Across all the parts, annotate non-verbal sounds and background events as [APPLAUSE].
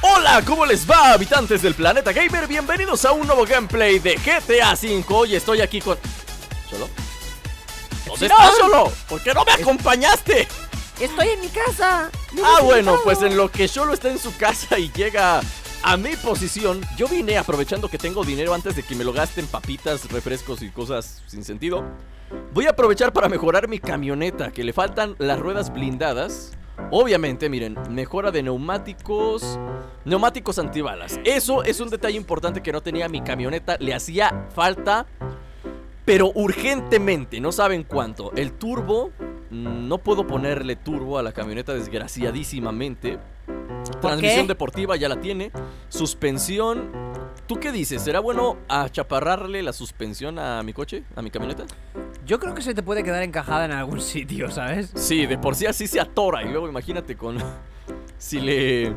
Hola, ¿cómo les va, habitantes del planeta gamer? Bienvenidos a un nuevo gameplay de GTA V y estoy aquí con... ¿Solo? ¿Dónde estás, Solo? ¿Por qué no me acompañaste? Estoy en mi casa. Ah, bueno, pues en lo que Solo está en su casa y llega a mi posición, yo vine aprovechando que tengo dinero antes de que me lo gasten papitas, refrescos y cosas sin sentido. Voy a aprovechar para mejorar mi camioneta, que le faltan las ruedas blindadas. Obviamente, miren, mejora de neumáticos, neumáticos antibalas. Eso es un detalle importante que no tenía mi camioneta, le hacía falta, pero urgentemente, no saben cuánto. El turbo, no puedo ponerle turbo a la camioneta desgraciadísimamente. Transmisión qué? deportiva ya la tiene. Suspensión. ¿Tú qué dices? ¿Será bueno achaparrarle la suspensión a mi coche? ¿A mi camioneta? Yo creo que se te puede quedar encajada en algún [LAUGHS] sitio, ¿sabes? Sí, de por sí así se atora. Y luego imagínate con. [LAUGHS] Si le.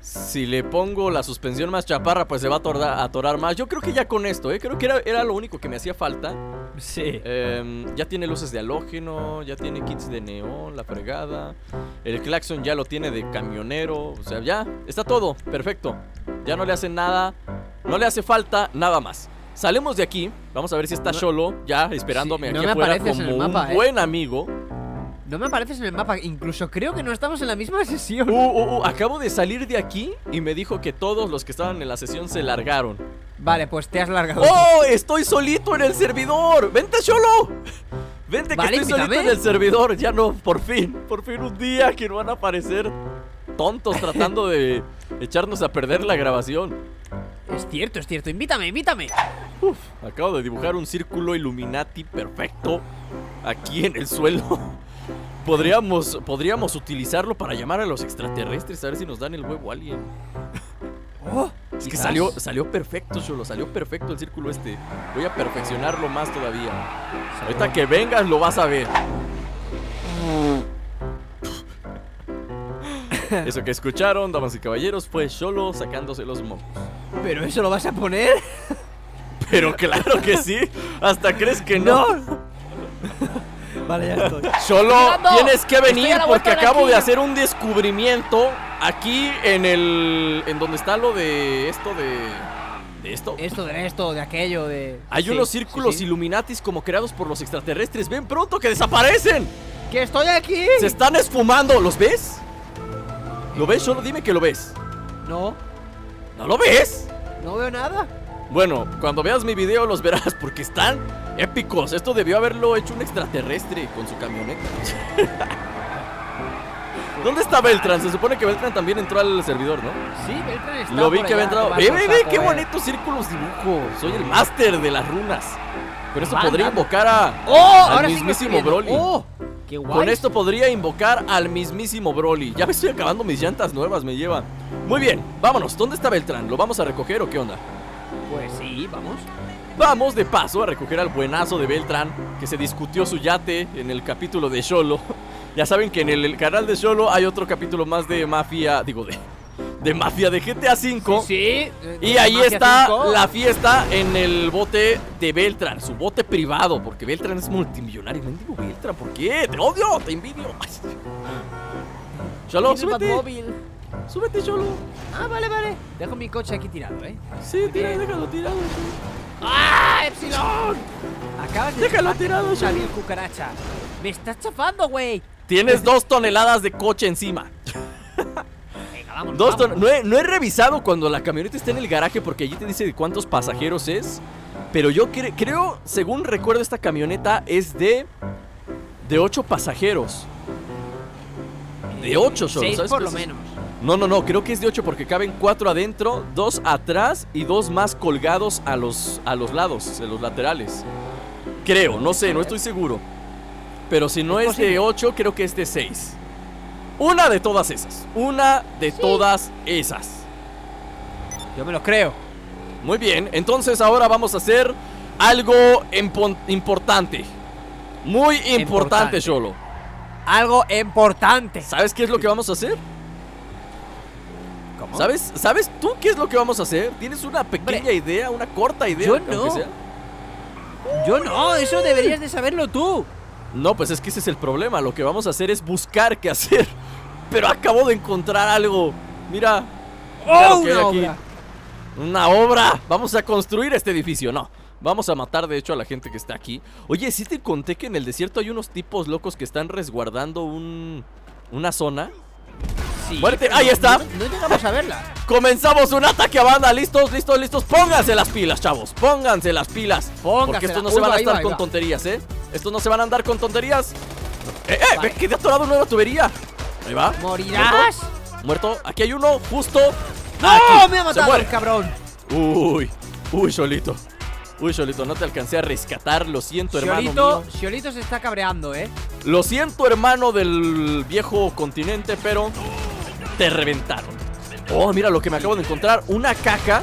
Si le pongo la suspensión más chaparra, pues se va a atorar, atorar más. Yo creo que ya con esto, ¿eh? Creo que era, era lo único que me hacía falta. Sí. Em, ya tiene luces de halógeno, ya tiene kits de neón, la fregada. El claxon ya lo tiene de camionero. O sea, ya, está todo, perfecto. Ya no le hace nada, no le hace falta nada más. Salimos de aquí, vamos a ver si está Solo ya esperándome Sí, no aquí me afuera como en el un mapa, ¿eh? buen amigo. No me apareces en el mapa. Incluso creo que no estamos en la misma [LAUGHS] sesión. Uh, uh, uh, acabo de salir de aquí y me dijo que todos los que estaban en la sesión se largaron. Vale, pues te has largado. ¡Oh! ¡Estoy solito en el servidor! ¡Vente, Solo! Vente que Vale, estoy solito en el servidor. Ya no, por fin. Por fin un día que no van a aparecer tontos tratando de echarnos a perder la grabación. Es cierto, es cierto. Invítame, invítame. Uf, acabo de dibujar un círculo Illuminati perfecto aquí en el suelo. [LAUGHS] Podríamos, podríamos utilizarlo para llamar a los extraterrestres a ver si nos dan el huevo a alguien. [LAUGHS] Oh, Es que quizás. salió, salió perfecto, Cholo, salió perfecto el círculo este. Voy a perfeccionarlo más todavía. Ahorita que vengas lo vas a ver. [LAUGHS] Eso que escucharon, damas y caballeros, fue Cholo sacándose los mocos. ¿Pero eso lo vas a poner? [LAUGHS] Pero claro que sí. Hasta crees que no. [LAUGHS] Vale, ya estoy. Llegando. tienes que venir porque de acabo de hacer un descubrimiento aquí en el. en donde está lo de esto de. de esto. Esto de esto, de aquello, de. Hay Sí, unos sí, círculos sí. Illuminatis como creados por los extraterrestres. ¡Ven pronto que desaparecen! ¡Que estoy aquí! Se están esfumando. ¿Los ves? ¿Lo ves? Solo dime que lo ves. No, ¿No lo ves? No veo nada. Bueno, cuando veas mi video los verás [LAUGHS] porque están épicos. Esto debió haberlo hecho un extraterrestre con su camioneta. [LAUGHS] ¿Dónde está Beltran? Se supone que Beltran también entró al servidor, ¿no? Sí, Beltrán está. Lo vi por que había entrado. ¡Ve, por ve, ve! saco, ¡Qué eh. bonitos círculos dibujo! Soy el máster de las runas. Esto Anda. podría invocar a. ¡Oh! al Ahora mismísimo Broly. ¡Oh! ¡Qué guay! Con esto podría invocar al mismísimo Broly. Ya me estoy acabando mis llantas nuevas, me lleva. Muy bien, vámonos. ¿Dónde está Beltrán? ¿Lo vamos a recoger o qué onda? Pues sí, vamos. Vamos de paso a recoger al buenazo de Beltrán, que se discutió su yate en el capítulo de Sholo. [LAUGHS] Ya saben que en el, el canal de Sholo hay otro capítulo más de mafia, digo, de, de mafia de GTA V. Sí. Y ahí está 5. la fiesta en el bote de Beltrán, su bote privado, porque Beltrán es multimillonario. No digo Beltrán, ¿por qué? Te odio, te envidio. Tiene súbete. Batmóvil. Súbete, Sholo. Ah, vale, vale. Dejo mi coche aquí tirado, ¿eh? Sí, tira, déjalo tirado. ¡Ah, Epsilon! Acabas de Déjalo tirado, vil cucaracha. Me estás chafando, güey. Tienes dos toneladas de coche encima. Vamos. Dos ton- no, he, no he revisado cuando la camioneta está en el garaje porque allí te dice de cuántos pasajeros es. Pero yo cre- creo, según recuerdo, esta camioneta es de. de 8 pasajeros. De 8 solo, Seis ¿sabes por lo menos. No, no, no, creo que es de 8 porque caben 4 adentro, 2 atrás y 2 más colgados a los, a los lados, en los laterales. Creo, no sé, no estoy seguro. Pero si no Es de posible. 8, creo que es de 6. Una de todas esas. Una de todas esas. Yo me lo creo. Muy bien, entonces ahora vamos a hacer algo importante. Muy importante. Sholo. Algo importante. ¿Sabes qué es lo que vamos a hacer? ¿Cómo? ¿Sabes, ¿Sabes tú qué es lo que vamos a hacer? ¿Tienes una pequeña Hombre, idea, una corta idea? yo no. sea? Yo no, eso deberías de saberlo tú. No, pues es que ese es el problema. Lo que vamos a hacer es buscar qué hacer. [LAUGHS] Pero acabo de encontrar algo. Mira, hay una obra. Una obra. Vamos a construir este edificio. No. Vamos a matar, de hecho, a la gente que está aquí. Oye, sí te conté que en el desierto hay unos tipos locos que están resguardando un... Una zona. Sí, Muerte, ahí está. No, no llegamos a verla. [LAUGHS] Comenzamos un ataque a banda. ¿Listos? ¿Listos? ¿Listos? Pónganse las pilas, chavos. Pónganse las pilas. Porque Póngasela. estos no se van a estar va, con tonterías, ¿eh? Estos no se van a andar con tonterías. Eh, eh, Vale. ve que te ha atorado una nueva tubería. Ahí va. ¿Morirás? Muerto. Muerto. Aquí hay uno, justo. ¡No! Aquí. ¡Me ha matado el cabrón! Uy, uy, Cholito. Uy, Cholito, no te alcancé a rescatar. Lo siento, hermano mío. Xiolito se está cabreando, ¿eh? Lo siento, hermano del viejo continente, pero te reventaron. Oh, mira lo que me acabo de encontrar. Una caja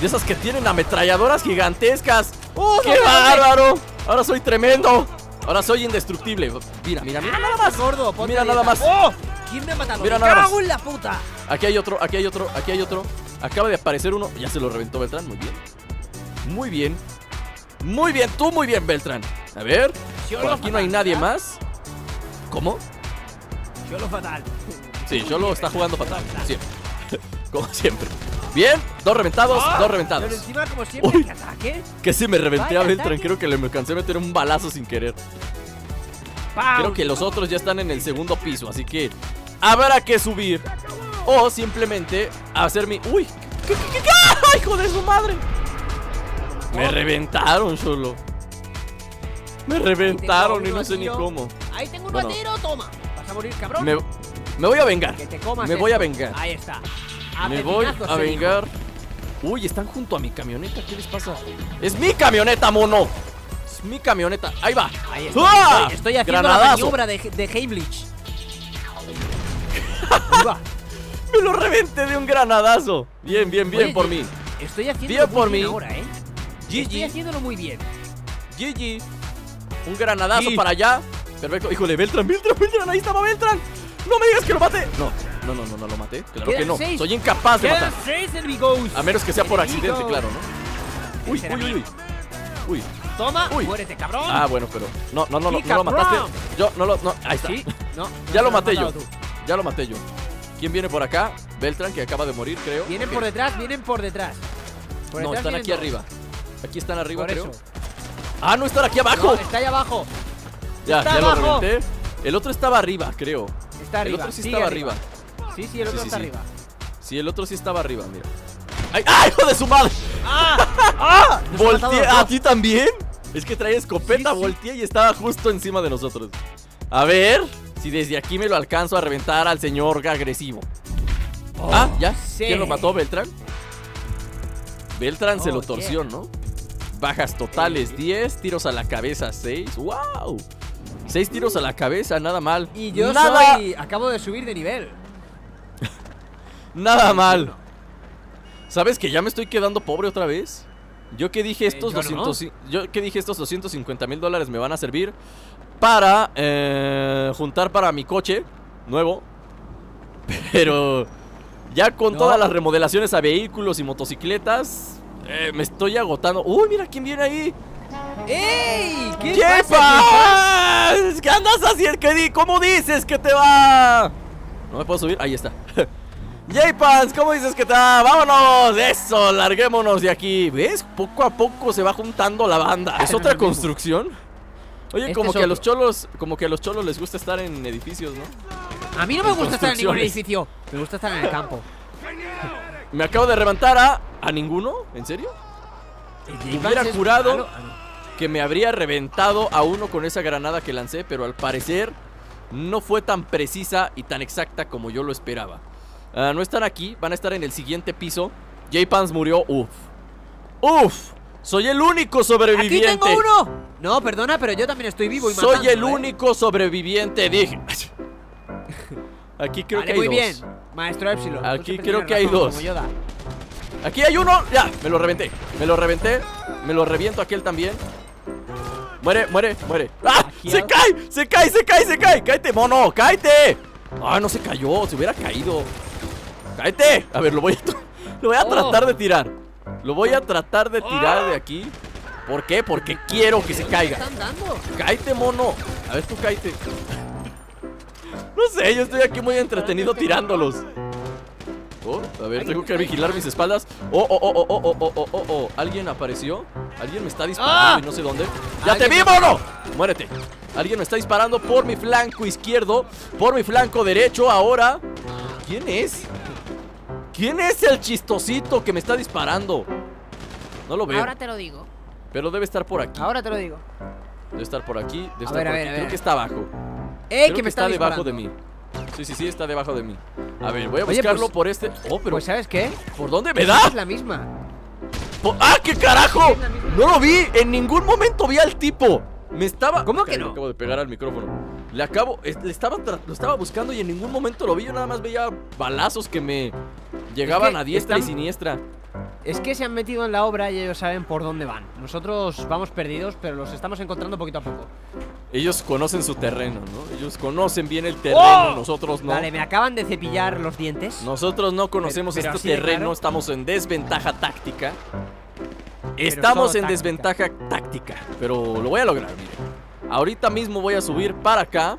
de esas que tienen ametralladoras gigantescas. ¡Oh, ¡Qué bárbaro! Ahora soy tremendo. Ahora soy indestructible. Mira, mira, mira nada más. Gordo, Mira nada más. ¡Oh! ¿Quién me ha matado? Mira ¡Me nada más. la puta! Aquí hay otro, aquí hay otro, aquí hay otro. Acaba de aparecer uno. Ya se lo reventó Beltrán. Muy bien. Muy bien. Muy bien, tú muy bien, Beltrán. A ver. Yo Por lo aquí no hay nadie ¿verdad? más. ¿Cómo? Yo lo fatal. Sí, Yolo está jugando fatal. Siempre. [LAUGHS] Como siempre. Bien, dos reventados, Ah, dos reventados. Pero encima, como siempre, Uy. que ataque. Que sí me reventé a Vaya Beltrán. ataque. Creo que le me alcancé a meter un balazo sin querer. Creo que los otros ya están en el segundo piso, así que habrá que subir. O simplemente hacer mi. ¡Uy! ¿Qué, qué, qué? ¡Ah, ¡Hijo de su madre! Me reventaron, solo. Me reventaron y no sé ni cómo. Ahí tengo uno Bueno. tiro, toma. Vas a morir, cabrón. Me, me voy a vengar. Que te comas Me voy a vengar. Ahí está. Me voy a vengar. Uy, están junto a mi camioneta. ¿Qué les pasa? ¡Es mi camioneta, mono! Es mi camioneta. Ahí va. Ahí está. ¡Ah! Estoy, estoy haciendo la Granadazo. maniobra de, de Heimlich. Ahí va. [LAUGHS] Me lo reventé de un granadazo. Bien, bien, bien Oye, por mí. Estoy haciendo Bien por mí. ahora, ¿eh? Estoy GG. haciéndolo muy bien. GG. Un granadazo para allá. Perfecto. Híjole, Beltrán, Beltrán, Beltrán. Ahí estaba Beltrán. No me digas que lo maté. No, no, no, no, no lo maté. Claro Quedan que no. seis. Soy incapaz de matar. seis. A menos que sea por accidente, claro, ¿no? Uy, uy, uy, uy. Toma, Uy. muérete, cabrón. Ah, bueno, pero. No, no, no, no, lo mataste. Yo no lo. No, ahí está. Sí, no. [LAUGHS] Ya lo maté yo. tú. Ya lo maté yo. ¿Quién viene por acá? Beltrán, que acaba de morir, creo. Vienen por detrás, vienen por detrás. Por No, detrás están aquí dos. arriba. Aquí están arriba, Por creo. eso. Ah, no, están aquí abajo. No, está ahí abajo. ya, está ya lo abajo. reventé. El otro estaba arriba, creo. Está arriba. El otro sí sigue estaba arriba. Sí, sí, el otro Sí, está sí. arriba. Sí, el otro sí estaba arriba, mira. ¡Ay, ¡ay hijo de su madre! ¡Ah! [LAUGHS] ¡Ah! Volteé. a los ¿A dos. ti también? Es que trae escopeta, volteé y estaba justo encima de nosotros. A ver si desde aquí me lo alcanzo a reventar al señor agresivo. ah, ya. ¿Quién lo mató, Beltrán? Beltrán se Oh, lo torció, ¿no? Bajas totales, 10 tiros a la cabeza, 6. ¡Wow! 6 tiros a la cabeza, nada mal. Y yo nada, soy. Acabo de subir de nivel. Nada mal. ¿Sabes que ya me estoy quedando pobre otra vez? Yo que dije estos yo no. 200, y- yo que dije estos 250 mil dólares me van a servir para eh, juntar para mi coche nuevo. [LAUGHS] Pero ya con No. todas las remodelaciones a vehículos y motocicletas eh, me estoy agotando. Uy, mira quién viene ahí. ¡Ey! ¿Qué ¿Qué pasa? pasa? ¿Qué andas haciendo? ¿Qué di- ¿Cómo dices que te va? No me puedo subir. Ahí está. [LAUGHS] J-Pants, ¿cómo dices que va? ¡Vámonos! Eso, larguémonos de aquí. ¿Ves? Poco a poco se va juntando la banda. ¿Es otra construcción? Oye, Este como que a los cholos, como que a los cholos les gusta estar en edificios, ¿no? A mí no me gusta estar en ningún edificio. Me gusta estar en el campo. [LAUGHS] Me acabo de reventar a. ¿A ninguno? ¿En serio? hubiera jurado malo. Ah, que me habría reventado a uno con esa granada que lancé, pero al parecer no fue tan precisa y tan exacta como yo lo esperaba. Ah, no están aquí, van a estar en el siguiente piso. J-Pans murió, uff. Uff, soy el único ¡Aquí sobreviviente. tengo uno! No, perdona, pero yo también estoy vivo y Soy matando, el ¿eh? único sobreviviente, dije. [LAUGHS] Aquí creo Vale, que hay muy dos. bien, maestro Epsilon. Aquí creo que hay dos. Aquí hay uno, ya, me lo reventé. Me lo reventé, me lo reviento aquel también. Muere, muere, muere. ¡Ah! Aquí ¡Se cae! ¡Se cae, se cae, se cae! ¡Cáete, mono! ¡Cáete! ¡Ah, no se cayó! Se hubiera caído. ¡Cáete! A ver, lo voy a, lo voy a Oh. tratar de tirar. Lo voy a tratar de tirar de aquí. ¿Por qué? Porque quiero que se ¿Qué caiga. ¡Cáete, mono! A ver, tú cáete. No sé, yo estoy aquí muy entretenido tirándolos. Oh, a ver, tengo que vigilar mis espaldas. Oh, oh, oh, oh, oh, oh, oh, oh, oh. ¿Alguien apareció? ¿Alguien me está disparando ¡Ah! y no sé dónde? ¡Ya te vi, mono! Muérete. Alguien me está disparando por mi flanco izquierdo, por mi flanco derecho. Ahora, ¿quién es? ¿Quién es el chistosito que me está disparando? No lo veo, Ahora te lo digo. pero debe estar por aquí. Ahora te lo digo. Debe estar por aquí, debe estar ver, por a aquí. ver, a Creo que está abajo. ¡Eh, Creo que me está está debajo de mí. Sí, sí, sí, está debajo de mí. A ver, voy a Oye, buscarlo pues- por este. Oh, pero Pues ¿sabes qué? ¿por dónde me da? Es la misma. ¡Ah, qué carajo! No lo vi, en ningún momento vi al tipo. Me estaba. ¿Cómo que Caray, no? me acabo de pegar al micrófono. Le acabo. Le estaba lo estaba buscando y en ningún momento lo vi. Yo nada más veía balazos que me llegaban que a diestra y siniestra. Es que se han metido en la obra y ellos saben por dónde van. Nosotros vamos perdidos, pero los estamos encontrando poquito a poco. Ellos conocen su terreno, ¿no? Ellos conocen bien el terreno, nosotros no. ¡Oh! Vale, me acaban de cepillar los dientes. Nosotros no conocemos Pero este terreno, claro. estamos en desventaja táctica. Estamos en táctica. desventaja táctica, pero lo voy a lograr, mire. Ahorita mismo voy a subir para acá.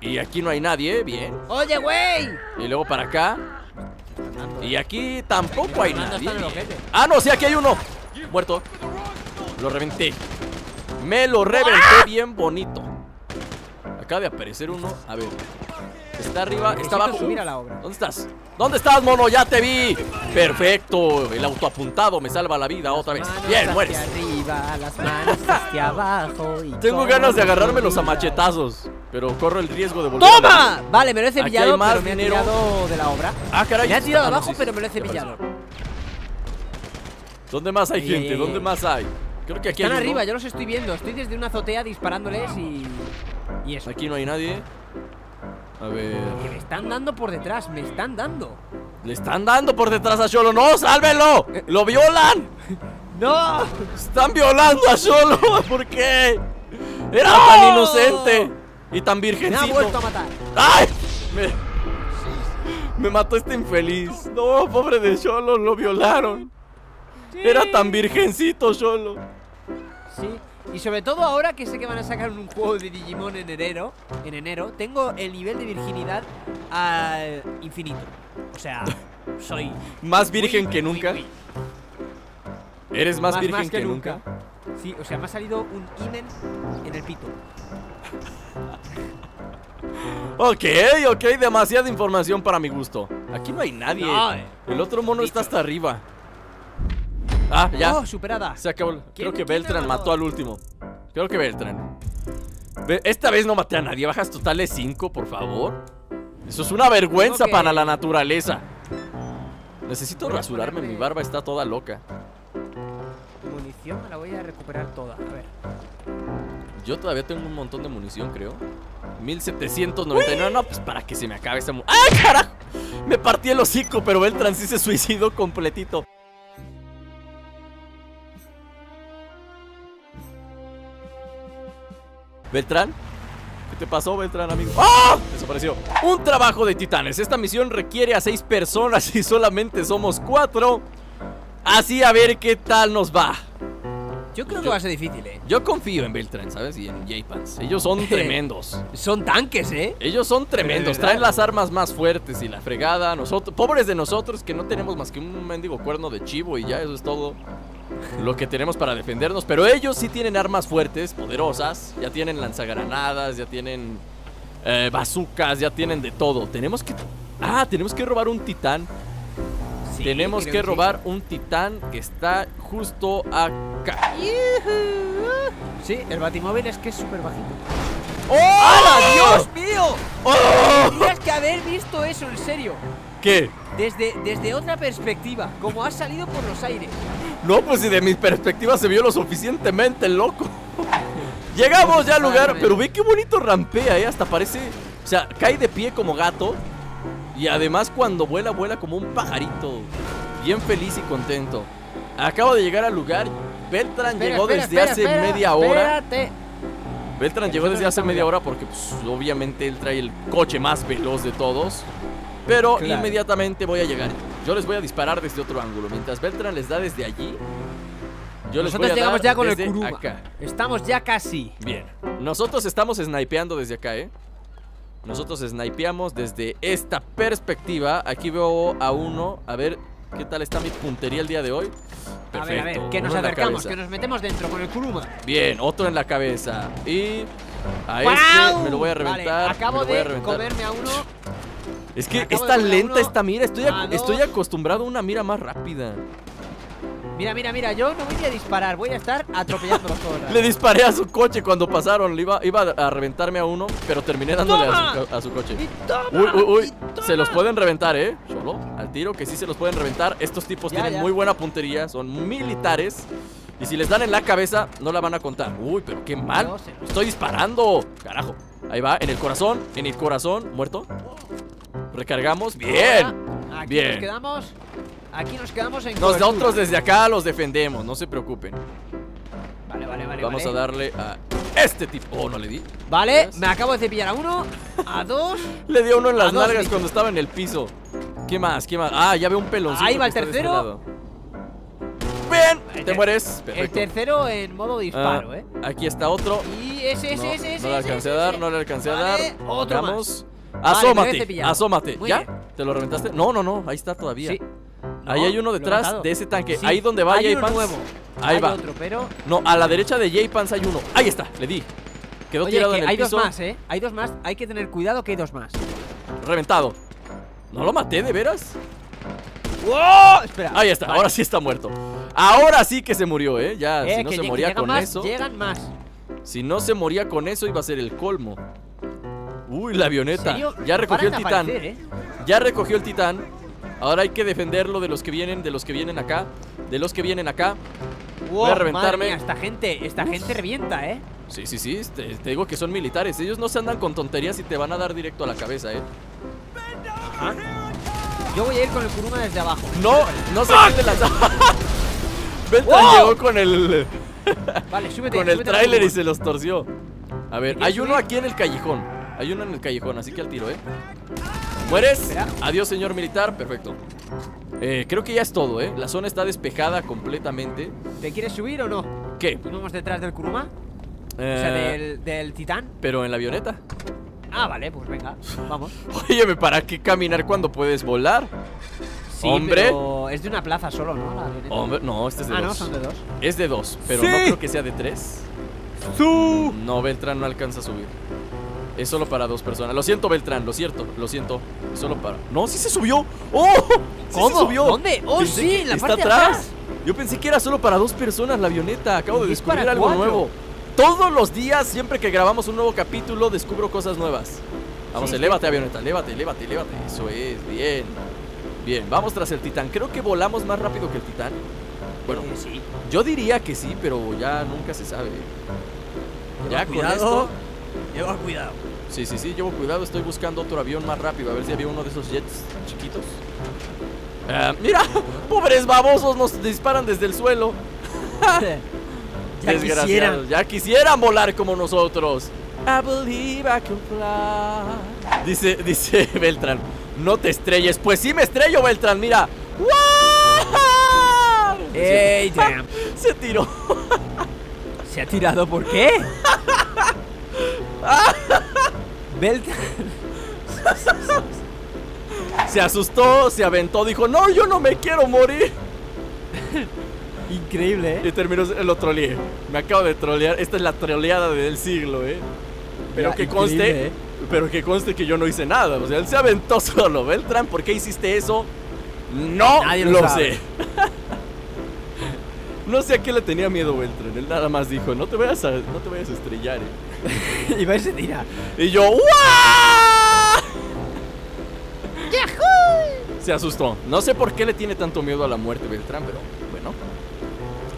Y aquí no hay nadie, bien. ¡Oye, güey! Y luego para acá. Y aquí tampoco hay ¿Dónde nadie. Ah, no, sí, aquí hay uno. Muerto. Lo reventé. Me lo reventé bien bonito. Acaba de aparecer uno. A ver. Está arriba, está abajo. la obra. ¿Dónde estás? ¿Dónde estás, mono? Ya te vi. Perfecto. El autoapuntado me salva la vida otra vez. Bien, mueres. arriba, las manos hacia abajo y Tengo ganas de agarrármelos a vida. machetazos. Pero corro el riesgo de volver. a ¡Toma! Vale, me lo he cepillado, más pero me ha dinero. tirado de la obra. Ah, caray. Me ha tirado Ah, no, abajo, sí, pero me lo he cepillado. ¿Dónde más hay gente? ¿Dónde más hay? Creo que aquí Están hay uno. arriba, yo los estoy viendo. Estoy desde una azotea disparándoles y. Y eso. Aquí no hay nadie. A ver. Que me están dando por detrás, me están dando. Le están dando por detrás a Sholo. ¡No! ¡Sálvenlo! ¡Lo violan! [LAUGHS] ¡No! ¡Están violando a Sholo! [LAUGHS] ¿Por qué? Era tan inocente y tan Me ha virgencito. vuelto a matar. ¡Ay! Me, me mató este infeliz. No, pobre de Sholo, lo violaron. Era tan virgencito, Sholo. Sí. Y sobre todo ahora que sé que van a sacar un juego de Digimon en enero, en enero, tengo el nivel de virginidad al infinito. O sea, [LAUGHS] soy Más virgen muy, que muy, nunca. muy. Eres más, Más- virgen más que, que nunca. nunca. Sí, o sea, me ha salido un imen en el pito. [LAUGHS] Ok, ok, demasiada información para mi gusto. Aquí no hay nadie. No, eh. El otro mono está hasta arriba. Ah, ya. Oh, superada. Se acabó. Creo ¿Quién- que Beltran mató al último. Creo que Beltran. Esta vez no maté a nadie. Bajas totales 5, por favor. Eso es una vergüenza para la naturaleza. Necesito rasurarme. Mi barba está toda loca. Munición me la voy a recuperar toda. A ver. Yo todavía tengo un montón de munición, creo. 1799. No, pues para que se me acabe esa mu ¡Ay, carajo! Me partí el hocico, pero Beltran sí se suicidó completito. ¿Beltrán? ¿Qué te pasó, Beltrán, amigo? ¡Ah! Desapareció. Un trabajo de titanes. Esta misión requiere a seis personas y solamente somos cuatro. Así a ver qué tal nos va. Yo creo Yo- que va a ser difícil, eh. Yo confío en Beltrán, ¿sabes? Y en J-Pants. Ellos son [LAUGHS] tremendos. Son tanques, eh. Ellos son tremendos, traen las armas más fuertes y la fregada. Nosotros, pobres de nosotros que no tenemos más que un mendigo cuerno de chivo y ya eso es todo lo que tenemos para defendernos. Pero ellos sí tienen armas fuertes, poderosas. Ya tienen lanzagranadas, ya tienen eh, bazucas, ya tienen de todo. Tenemos que. Ah, tenemos que robar un titán. Sí, tenemos que sí. robar un titán que está justo acá. Sí, el batimóvil es que es súper bajito. ¡Oh! ¡Hala, Dios mío! ¡Oh! Tendrías que haber visto eso, en serio. ¿Qué? Desde, desde otra perspectiva, como has salido por los aires. No, pues si de mi perspectiva se vio lo suficientemente loco. Llegamos ya al lugar, pero ve qué bonito rampea, ¿eh? Hasta parece. O sea, cae de pie como gato. Y además, cuando vuela, vuela como un pajarito. Bien feliz y contento. Acabo de llegar al lugar. Beltran Espera, llegó espera, desde espera, hace media hora. Espérate. Beltran llegó desde hace media hora porque, pues, obviamente él trae el coche más veloz de todos. Pero Claro. inmediatamente voy a llegar. Yo les voy a disparar desde otro ángulo. Mientras Beltran les da desde allí, yo les voy Nosotros a llegamos dar ya con el Kuruma. acá. Estamos ya casi. Bien. Nosotros estamos snipeando desde acá, ¿eh? Nosotros snipeamos desde esta perspectiva. Aquí veo a uno. A ver qué tal está mi puntería el día de hoy. A ver, a ver, que nos acercamos, que nos metemos dentro con el Kuruma. Bien, otro en la cabeza. Y a ¡Guau! este me lo voy a reventar. Vale, acabo de reventar. comerme a uno. Es que acabo es tan lenta uno, esta mira. Estoy, ac- a dos. estoy acostumbrado a una mira más rápida. Mira, mira, mira, yo no voy a disparar, voy a estar el rato. Le disparé a su coche cuando pasaron. Le iba, iba a reventarme a uno, pero terminé dándole a su, coche. Toma, Uy, uy, uy. Se los pueden reventar, ¿eh? Solo al tiro, que sí se los pueden reventar. Estos tipos Ya, tienen ya. muy buena puntería, son militares. Y si les dan en la cabeza, no la van a contar. Uy, pero qué mal. No. Estoy disparando. Carajo. Ahí va, en el corazón, en el corazón, muerto. Recargamos. Bien. Aquí bien. nos quedamos. Aquí nos quedamos en Nosotros cobertura. desde acá los defendemos, no se preocupen. Vale, vale, vale. Vamos vale. a darle a este tipo. Oh, no le di. Vale, ¿Ves? me acabo de cepillar a uno, a [LAUGHS] dos. Le dio uno en A las nalgas cuando estaba en el piso. ¿Qué más? ¿Qué más? Ah, ya veo un peloncito. Ahí va el tercero. Bien, El te mueres. El tercero en modo disparo, Ah, eh. Aquí está otro. Y ese, ese, no, ese, ese. no le ese, alcancé a dar, no le alcancé a dar. otro a Asómate, cepillar. asómate. Muy ¿Ya? bien. ¿Te lo reventaste? No, no, no, ahí está todavía. Sí. Ahí hay uno detrás de ese tanque. Sí, Ahí donde va hay nuevo. Ahí hay va. otro, pero. No, a la derecha de J-Pants hay uno. Ahí está, le di. Quedó Oye, tirado que en el hay piso. dos más, eh. Hay dos más. Hay que tener cuidado que hay dos más. Reventado. ¿No lo maté, de veras? ¡Wow! Espera. Ahí está, Vale. ahora sí está muerto. Ahora sí que se murió, ¿eh? Ya, Eh, si no se moría con más, eso. Llegan más. Si no se moría con eso, iba a ser el colmo. Uy, la avioneta. Ya recogió el titán. aparecer, eh. Ya recogió el titán. Ahora hay que defenderlo de los que vienen, de los que vienen acá. De los que vienen acá. Wow, a reventarme. mía, esta gente, esta gente revienta, eh. Sí, sí, sí. Te, te digo que son militares. Ellos no se andan con tonterías y te van a dar directo a la cabeza, ¿eh? Yo voy a ir con el Kuruma desde abajo. No, no se de las. [LAUGHS] ¡Wow! llegó con el. Vale, [LAUGHS] súbete. con el súbete tráiler y se los torció. A ver, ¿Te hay uno aquí en el callejón. Hay uno en el callejón, así que al tiro, ¿eh? ¿Mueres? Adiós, señor militar. Perfecto. Eh, creo que ya es todo, ¿eh? La zona está despejada completamente. ¿Te quieres subir o no? ¿Qué? ¿Vamos detrás del Kuruma? O sea, Eh, del, del titán. Pero en la avioneta. Ah, vale, pues venga, vamos. [LAUGHS] Óyeme, ¿para qué caminar cuando puedes volar? Sí, Hombre. pero es de una plaza solo, ¿no? La. Hombre, no, este es de ah, dos. no, son de dos. Es de dos, pero Sí. no creo que sea de tres. No, Beltrán no alcanza a subir. Es solo para dos personas. Lo siento, Beltrán, lo cierto, lo siento. Es solo para. No, sí se subió. ¡Oh! Sí ¿Cómo? se subió. ¿Dónde? ¡Oh, Pensé sí! la está parte atrás. atrás. Yo pensé que era solo para dos personas la avioneta. Acabo de descubrir algo cuatro. nuevo. Todos los días, siempre que grabamos un nuevo capítulo, descubro cosas nuevas. Vamos, Sí, elévate, avioneta, elévate, elévate, elévate. Eso es, bien. Bien, vamos tras el titán. Creo que volamos más rápido que el titán. Bueno, sí. yo diría que sí, pero ya nunca se sabe. Ya con cuidado. esto. Lleva cuidado. Sí, sí, sí, llevo cuidado. Estoy buscando otro avión más rápido. A ver si había uno de esos jets chiquitos. Ah, mira, pobres babosos nos disparan desde el suelo. [LAUGHS] ya quisieran. Ya quisieran volar como nosotros. I believe I can fly. Dice, [LAUGHS] dice Beltrán, no te estrelles. Pues sí me estrello, Beltrán, mira. ¡Guau! ¡Ey, damn! [LAUGHS] Se tiró. ¿Se ha tirado por qué? Belt. Se asustó, se aventó, dijo, no, yo no me quiero morir. Increíble, ¿eh? Y terminó, lo troleé. Me acabo de trolear. Esta es la troleada del siglo, ¿eh? Pero Ya, que conste, ¿eh? pero que conste que yo no hice nada. O sea, él se aventó [LAUGHS] solo. Beltrán, ¿por qué hiciste eso? No Nadie lo sé. [LAUGHS] no sé a qué le tenía miedo Beltrán. Él nada más dijo, no te vayas a, no te vayas a estrellar, ¿eh? [LAUGHS] y va y se tira. Y yo, ¡Guau! Se asustó. No sé por qué le tiene tanto miedo a la muerte Beltrán, pero bueno.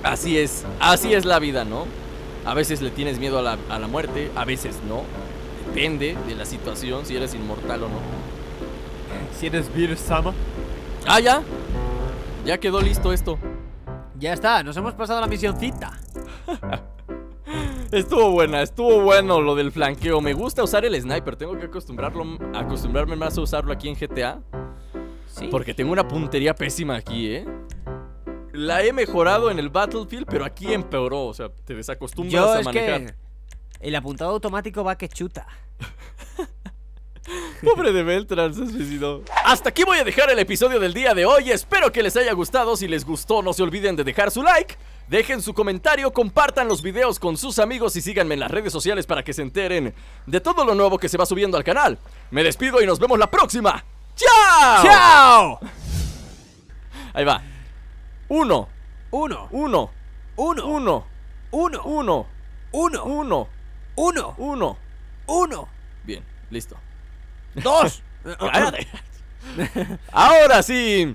Así es, así es la vida, ¿no? A veces le tienes miedo a la, a la muerte, a veces no. Depende de la situación, si eres inmortal o no. Si eres Beer Sama. Ah, ya. Ya quedó listo esto. Ya está, nos hemos pasado la misioncita. [LAUGHS] Estuvo buena, estuvo bueno lo del flanqueo. Me gusta usar el sniper. Tengo que acostumbrarlo, acostumbrarme más a usarlo aquí en GTA. Sí. Porque tengo una puntería pésima aquí, ¿eh? La he mejorado en el Battlefield, pero aquí empeoró. O sea, te desacostumbras Yo a es manejar. que el apuntado automático va que chuta. [LAUGHS] Pobre de Beltrán, se suicidó. Hasta aquí voy a dejar el episodio del día de hoy. Espero que les haya gustado. Si les gustó, no se olviden de dejar su like. Dejen su comentario, compartan los videos con sus amigos y síganme en las redes sociales para que se enteren de todo lo nuevo que se va subiendo al canal. Me despido y nos vemos la próxima. ¡Chao! ¡Chao! Ahí va. Uno, Uno, uno, uno, uno, uno, uno, uno, uno, uno, uno. uno, Bien, listo. dos. Ahora sí.